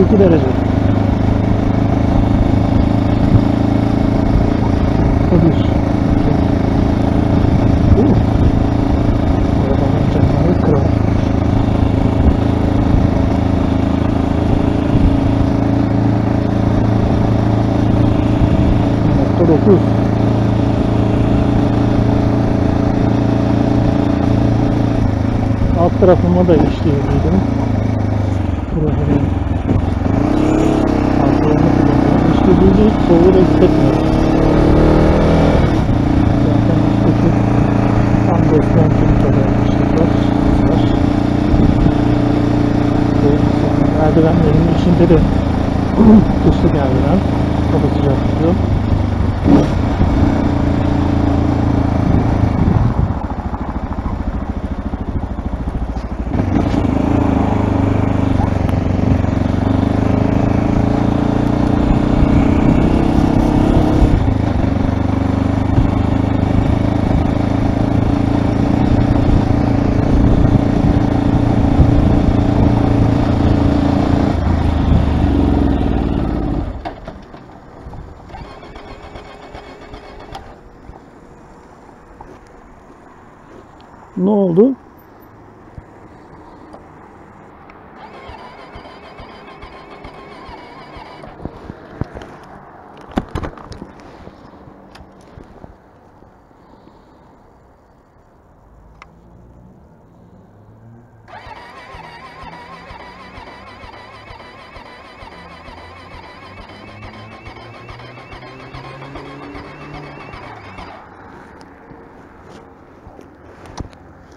12 derece. Nokta dokuz. Alt tarafıma da işleyebildim. Buraları soğuğu da hissetmiyorum. Zaten üstteki tam beklentili kadar ışıklar var. Ve sonra merdivenlerin içinde de dışlı merdiven. Hava sıcak. Ne oldu?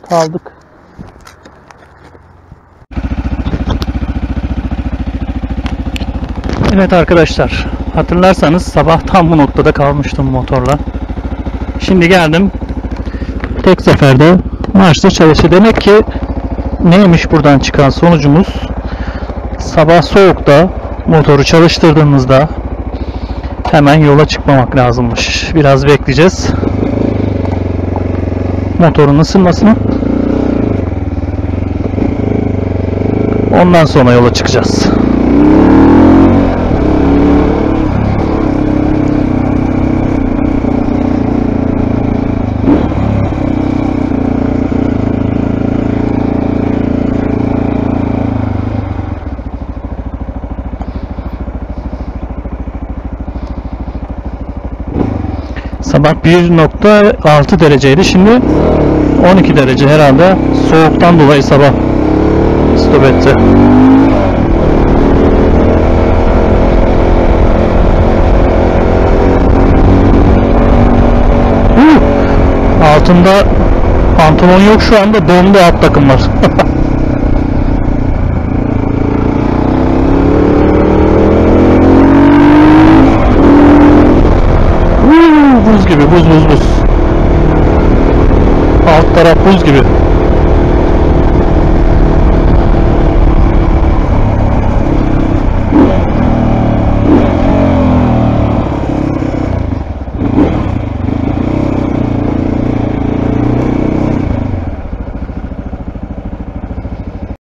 Kaldık. Evet arkadaşlar, hatırlarsanız sabah tam bu noktada kalmıştım motorla. Şimdi geldim. Tek seferde marşta çalıştı. Demek ki neymiş buradan çıkan sonucumuz? Sabah soğukta motoru çalıştırdığımızda hemen yola çıkmamak lazımmış. Biraz bekleyeceğiz. Motorun ısınmasını. Ondan sonra yola çıkacağız. Sabah 1.6 dereceydi. Şimdi 12 derece herhalde. Soğuktan dolayı sabah stop etti. Altında pantolon yok şu anda dondu alt takımlar. Buz gibi buz buz buz. Alt taraf buz gibi.